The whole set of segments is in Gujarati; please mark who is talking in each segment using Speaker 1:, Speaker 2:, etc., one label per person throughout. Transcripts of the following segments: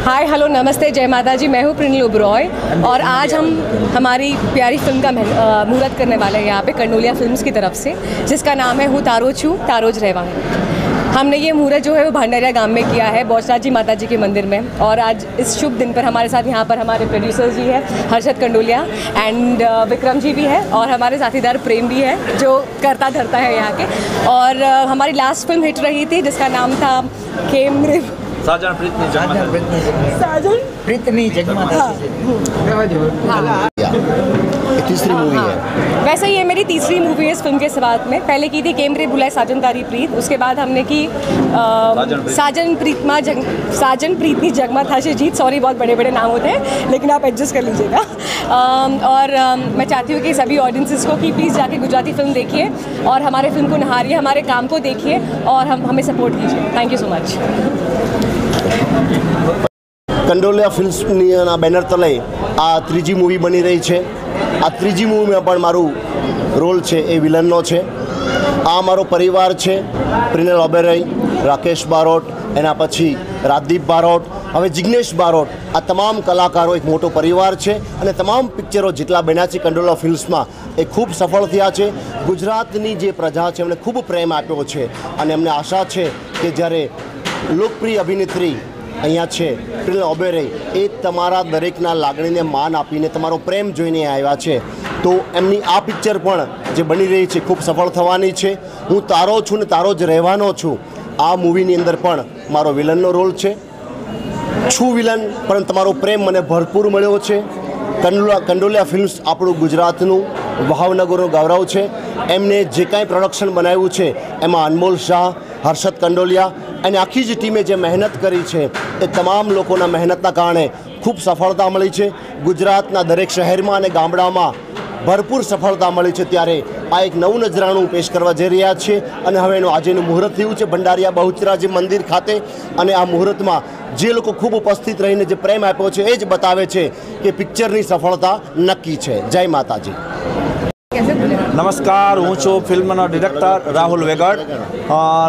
Speaker 1: हाय हेलो नमस्ते, जय माता जी मैं हूँ प्रिनिल उब्रॉय और आज हम हमारी प्यारी फ़िल्म का मुहूर्त करने वाले हैं यहाँ पे कर्नोलिया फिल्म्स की तरफ़ से, जिसका नाम है हूँ तारो छू तारोज रहवा हमने ये मुहूर्त जो है वो भंडारिया गाँव में किया है, बौसराज जी माता जी के मंदिर में और आज इस शुभ दिन पर हमारे साथ यहाँ पर हमारे प्रोड्यूसर जी है, हर्षद कंडोलिया एंड विक्रम जी भी है और हमारे साथीदार प्रेम भी है, जो करता धरता है यहाँ के। और हमारी लास्ट फ़िल्म हिट रही थी, जिसका नाम था खेम
Speaker 2: સાજણ પ્રીતની જન્મ
Speaker 3: સાજણ પ્રીતની
Speaker 4: જન્મ तीसरी मूवी
Speaker 1: हाँ।
Speaker 4: है।
Speaker 1: वैसे ये मेरी तीसरी मूवी है इस फ़िल्म के साथ में। पहले की थी केम रे बुलाए साजन तारी प्रीत उसके बाद हमने की
Speaker 2: साजन प्रीत।
Speaker 1: साजन प्रीतमा जंग साजन प्रीतनी जगमा था जीत। सॉरी बहुत बड़े बड़े नाम होते हैं लेकिन आप एडजस्ट कर लीजिएगा। और मैं चाहती हूँ कि सभी ऑडियंसिस को कि प्लीज़ जाके गुजराती फ़िल्म देखिए और हमारे फ़िल्म को नहारिए हमारे काम को देखिए और हम हमें सपोर्ट कीजिए। Thank you so much
Speaker 4: Kandoliya ફિલ્મ્સની banner તલે આ ત્રીજી મૂવી બની રહી છે. આ ત્રીજી મૂવીમાં પણ મારું રોલ છે એ વિલનનો છે. આ મારો પરિવાર છે, પ્રિનલ ઓબેરય, રાકેશ બારોટ, એના પછી રાજદીપ બારોટ, હવે જિગ્નેશ બારોટ. આ તમામ કલાકારો એક મોટો પરિવાર છે અને તમામ પિક્ચરો જેટલા બન્યા છે કંડોલા ફિલ્મ્સમાં એ ખૂબ સફળ થયા છે. ગુજરાતની જે પ્રજા છે એમને ખૂબ પ્રેમ આપ્યો છે અને એમને આશા છે કે જ્યારે લોકપ્રિય અભિનેત્રી અહીંયા છે. પ્રિલ ઓબેરે એ તમારા દરેકના લાગણીને માન આપીને તમારો પ્રેમ જોઈને આવ્યા છે. તો એમની આ પિક્ચર પણ જે બની રહી છે, ખૂબ સફળ થવાની છે. હું તારો છું ને તારો જ રહેવાનો છું. આ મૂવીની અંદર પણ મારો વિલનનો રોલ છે. છું વિલન, પણ તમારો પ્રેમ મને ભરપૂર મળ્યો છે. કંડોલા, કંડોલિયા ફિલ્મ્સ આપણું ગુજરાતનું ભાવનગરનું ગૌરવ છે. એમને જે કાંઈ પ્રોડક્શન બનાવ્યું છે, એમાં અનમોલ શાહ હર્ષદ કંડોલિયા અને આખી જ ટીમે જે મહેનત કરી છે એ તમામ લોકોના મહેનતના કારણે ખૂબ સફળતા મળી છે. ગુજરાતના દરેક શહેરમાં અને ગામડામાં ભરપૂર સફળતા મળી છે. ત્યારે આ એક નવું નજરાણું પેશ કરવા જઈ રહ્યા છીએ અને હવે એનું આજેનું મુહૂર્ત થયું છે ભંડારિયા બહુચરાજી મંદિર ખાતે અને આ મુહૂર્તમાં જે લોકો ખૂબ ઉપસ્થિત રહીને જે પ્રેમ આપ્યો છે એ જ બતાવે છે કે પિક્ચરની સફળતા નક્કી છે. જય માતાજી.
Speaker 2: નમસ્કાર, હું છું ફિલ્મનો ડિરેક્ટર રાહુલ વેગડ.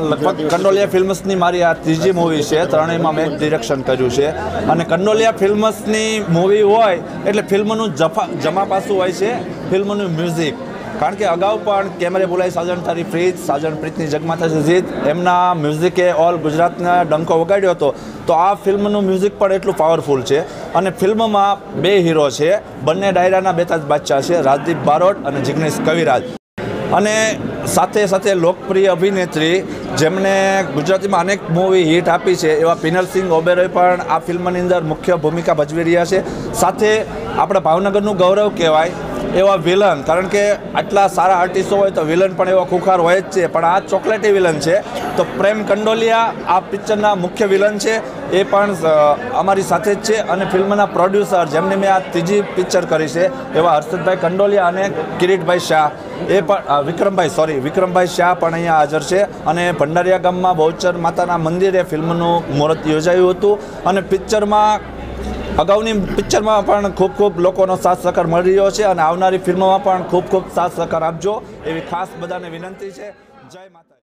Speaker 2: લગભગ કંડોલિયા ફિલ્મ્સની મારી આ ત્રીજી મૂવી છે. ત્રણેયમાં મેં ડિરેક્શન કર્યું છે. અને કંડોલિયા ફિલ્મ્સની મૂવી હોય એટલે ફિલ્મનું જફા જમા પાસું હોય છે ફિલ્મનું મ્યુઝિક કારણ કે અગાઉ પણ કેમેરે બોલાય સાજણ તારી પ્રીત સાજણ પ્રીતની જગમાતા જીત. એમના મ્યુઝિકે ઓલ ગુજરાતના ડંકો વગાડ્યો હતો. તો આ ફિલ્મનું મ્યુઝિક પણ એટલું પાવરફુલ છે. અને ફિલ્મમાં બે હીરો છે. બંને ડાયરાના બેતાજ બાદશાહ છે, રાજદીપ બારોટ અને જિગ્નેશ કવિરાજ. અને સાથે સાથે લોકપ્રિય અભિનેત્રી જેમણે ગુજરાતીમાં અનેક મૂવી હિટ આપી છે, એવા પિનલસિંહ ઓબેરોય પણ આ ફિલ્મની અંદર મુખ્ય ભૂમિકા ભજવી રહ્યા છે. સાથે આપણા ભાવનગરનું ગૌરવ કહેવાય એવા વિલન કારણ કે આટલા સારા આર્ટિસ્ટો હોય તો વિલન પણ એવા ખુખાર હોય જ છે. પણ આ ચોકલેટી વિલન છે. તો પ્રેમ કંડોલિયા આ પિક્ચરના મુખ્ય વિલન છે. એ પણ અમારી સાથે જ છે અને ફિલ્મના પ્રોડ્યુસર જેમને મેં આ ત્રીજી પિક્ચર કરી છે, એવા હર્ષદભાઈ કંડોલિયા અને કિરીટભાઈ શાહ. એ પણ વિક્રમભાઈ સોરી વિક્રમભાઈ શાહ પણ અહીંયા હાજર છે. અને ભંડારિયા ગામમાં બહુચર માતાના મંદિરે ફિલ્મનું મુહૂર્ત યોજાયું હતું. અને પિક્ચરમાં અગાઉની પિક્ચરમાં પણ ખૂબ ખૂબ લોકોનો સાથ સહકાર મળી રહ્યો છે અને આવનારી ફિલ્મોમાં પણ ખૂબ ખૂબ સાથ સહકાર આપજો. એવી ખાસ બધાને વિનંતી છે. જય માતા